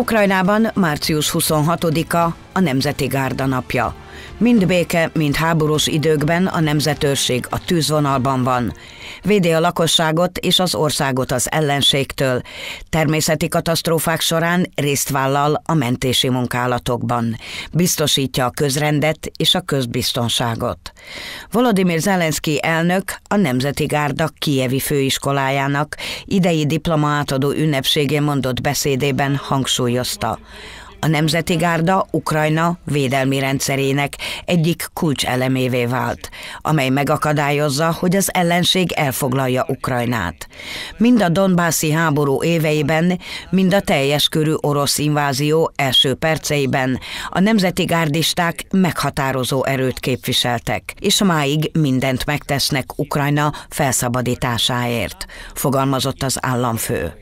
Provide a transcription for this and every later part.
Ukrajnában március 26-a a Nemzeti Gárda napja. Mind béke, mind háborús időkben a nemzetőrség a tűzvonalban van. Védi a lakosságot és az országot az ellenségtől. Természeti katasztrófák során részt vállal a mentési munkálatokban. Biztosítja a közrendet és a közbiztonságot. Volodymyr Zelenszky elnök a Nemzeti Gárda Kijevi főiskolájának idei diplomaátadó ünnepségén mondott beszédében hangsúlyozta. A Nemzeti Gárda Ukrajna védelmi rendszerének egyik kulcselemévé vált, amely megakadályozza, hogy az ellenség elfoglalja Ukrajnát. Mind a Donbászi háború éveiben, mind a teljes körű orosz invázió első perceiben a nemzeti gárdisták meghatározó erőt képviseltek, és máig mindent megtesznek Ukrajna felszabadításáért, fogalmazott az államfő.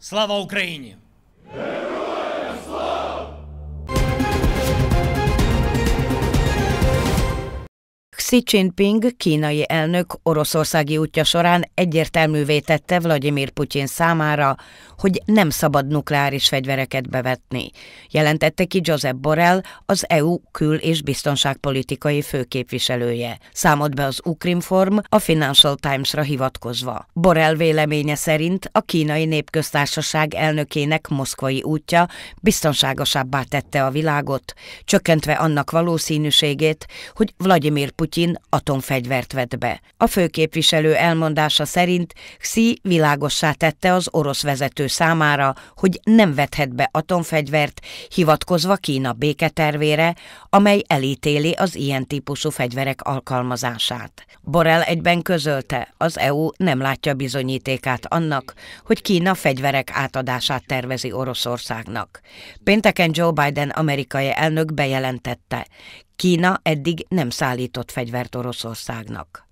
Slava Ukrajini! Xi Jinping kínai elnök oroszországi útja során egyértelművé tette Vladimir Putyin számára, hogy nem szabad nukleáris fegyvereket bevetni, jelentette ki Joseph Borrell, az EU kül- és biztonságpolitikai főképviselője. Számolt be az Ukrimform a Financial Times-ra hivatkozva. Borrell véleménye szerint a kínai népköztársaság elnökének moszkvai útja biztonságosabbá tette a világot, csökkentve annak valószínűségét, hogy Vladimir Putyin Putyin atomfegyvert vett be. A főképviselő elmondása szerint Xi világossá tette az orosz vezető számára, hogy nem vethet be atomfegyvert, hivatkozva Kína béketervére, amely elítéli az ilyen típusú fegyverek alkalmazását. Borrell egyben közölte, az EU nem látja bizonyítékát annak, hogy Kína fegyverek átadását tervezi Oroszországnak. Pénteken Joe Biden amerikai elnök bejelentette, Kína eddig nem szállított fegyvert Oroszországnak.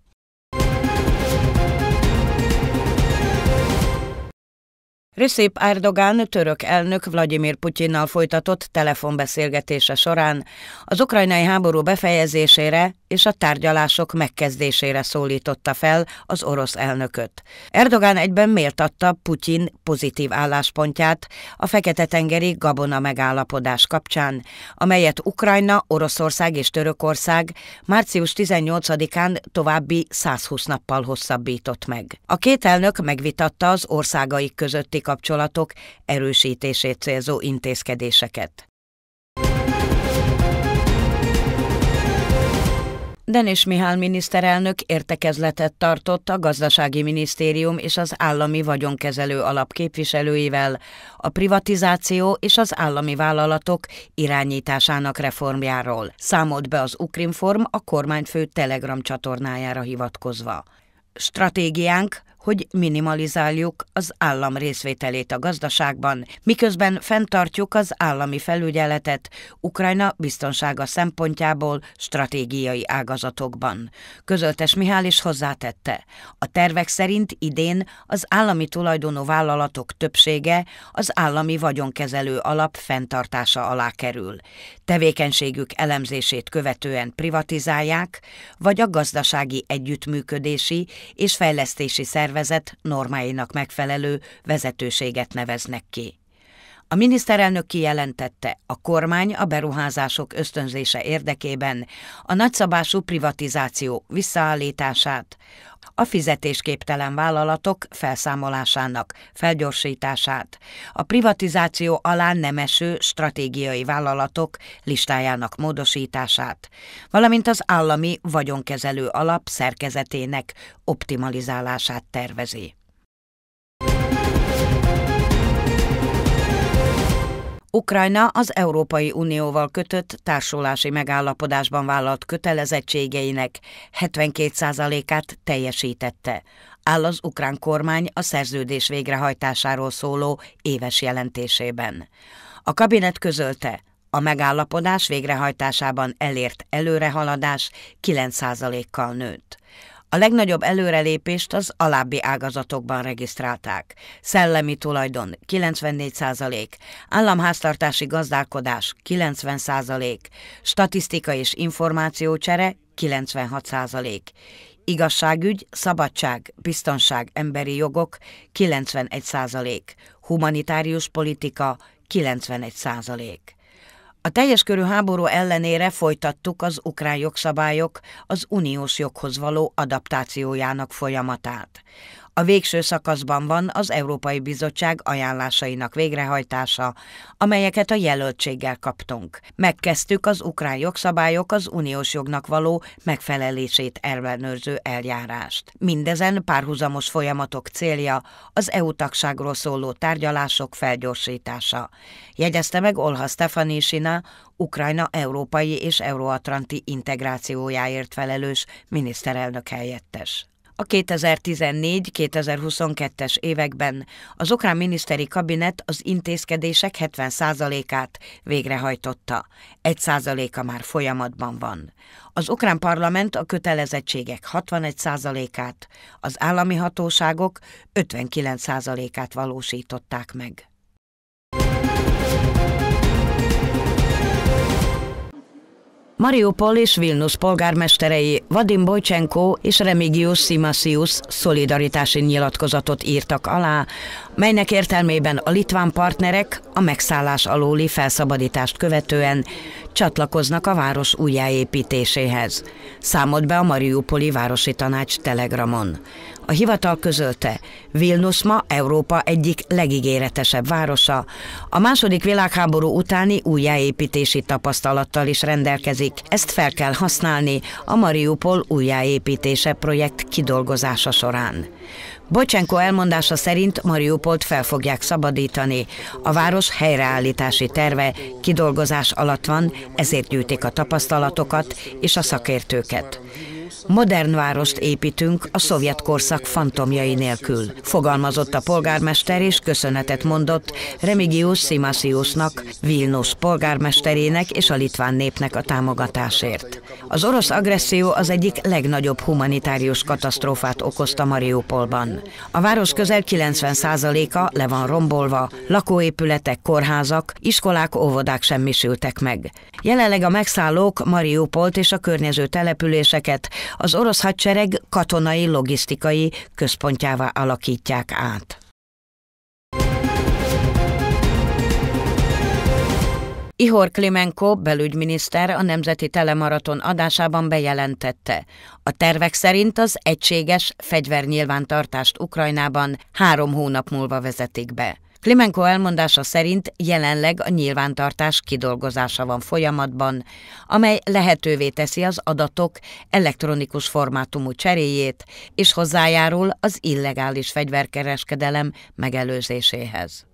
Recep Erdogan török elnök Vladimir Putyinnal folytatott telefonbeszélgetése során az ukrajnai háború befejezésére és a tárgyalások megkezdésére szólította fel az orosz elnököt. Erdogan egyben méltatta Putyin pozitív álláspontját a Fekete-tengeri Gabona megállapodás kapcsán, amelyet Ukrajna, Oroszország és Törökország március 18-án további 120 nappal hosszabbított meg. A két elnök megvitatta az országaik közötti kapcsolatok erősítését célzó intézkedéseket. Denis Mihály miniszterelnök értekezletet tartott a gazdasági minisztérium és az állami vagyonkezelő alap képviselőivel a privatizáció és az állami vállalatok irányításának reformjáról. Számolt be az Ukrinform a kormányfő Telegram csatornájára hivatkozva. Stratégiánk hogy minimalizáljuk az állam részvételét a gazdaságban, miközben fenntartjuk az állami felügyeletet Ukrajna biztonsága szempontjából stratégiai ágazatokban. Közöltes Mihály is hozzátette, a tervek szerint idén az állami tulajdonú vállalatok többsége az állami vagyonkezelő alap fenntartása alá kerül. Tevékenységük elemzését követően privatizálják, vagy a gazdasági együttműködési és fejlesztési szervezetek szervezet normáinak megfelelő vezetőséget neveznek ki. A miniszterelnök kijelentette, a kormány a beruházások ösztönzése érdekében a nagyszabású privatizáció visszaállítását, a fizetésképtelen vállalatok felszámolásának felgyorsítását, a privatizáció alá nem eső stratégiai vállalatok listájának módosítását, valamint az állami vagyonkezelő alap szerkezetének optimalizálását tervezi. Ukrajna az Európai Unióval kötött társulási megállapodásban vállalt kötelezettségeinek 72%-át teljesítette, áll az ukrán kormány a szerződés végrehajtásáról szóló éves jelentésében. A kabinet közölte, a megállapodás végrehajtásában elért előrehaladás 9%-kal nőtt. A legnagyobb előrelépést az alábbi ágazatokban regisztrálták. Szellemi tulajdon 94%, államháztartási gazdálkodás 90%, statisztika és információcsere 96%, igazságügy, szabadság, biztonság, emberi jogok 91%, humanitárius politika 91 százalék. A teljes körű háború ellenére folytattuk az ukrán jogszabályok az uniós joghoz való adaptációjának folyamatát. A végső szakaszban van az Európai Bizottság ajánlásainak végrehajtása, amelyeket a jelöltséggel kaptunk. Megkezdtük az ukrán jogszabályok az uniós jognak való megfelelését ellenőrző eljárást. Mindezen párhuzamos folyamatok célja az EU tagságról szóló tárgyalások felgyorsítása. Jegyezte meg Olha Stefanisina, Ukrajna európai és euróatlanti integrációjáért felelős miniszterelnök helyettes. A 2014-2022-es években az ukrán miniszteri kabinet az intézkedések 70%-át végrehajtotta, 1%-a már folyamatban van. Az ukrán parlament a kötelezettségek 61%-át, az állami hatóságok 59%-át valósították meg. Mariupol és Vilnius polgármesterei Vadim Bojcsenko és Remigius Simasius szolidaritási nyilatkozatot írtak alá, melynek értelmében a litván partnerek a megszállás alóli felszabadítást követően csatlakoznak a város újjáépítéséhez. Számolt be a Mariupoli Városi Tanács telegramon. A hivatal közölte, Vilnius ma Európa egyik legígéretesebb városa. A második világháború utáni újjáépítési tapasztalattal is rendelkezik. Ezt fel kell használni a Mariupol újjáépítése projekt kidolgozása során. Bocsenko elmondása szerint Mariupolt fel fogják szabadítani. A város helyreállítási terve kidolgozás alatt van, ezért gyűjtik a tapasztalatokat és a szakértőket. Modern várost építünk a szovjet korszak fantomjai nélkül, fogalmazott a polgármester és köszönetet mondott Remigius Simasiusnak, Vilnus polgármesterének és a litván népnek a támogatásért. Az orosz agresszió az egyik legnagyobb humanitárius katasztrófát okozta Mariupolban. A város közel 90%-a le van rombolva, lakóépületek, kórházak, iskolák, óvodák semmisültek meg. Jelenleg a megszállók Mariupolt és a környező településeket az orosz hadsereg katonai logisztikai központjává alakítják át. Ihor Klimenko belügyminiszter a Nemzeti Telemaraton adásában bejelentette. A tervek szerint az egységes fegyvernyilvántartást Ukrajnában három hónap múlva vezetik be. Klimenko elmondása szerint jelenleg a nyilvántartás kidolgozása van folyamatban, amely lehetővé teszi az adatok elektronikus formátumú cseréjét, és hozzájárul az illegális fegyverkereskedelem megelőzéséhez.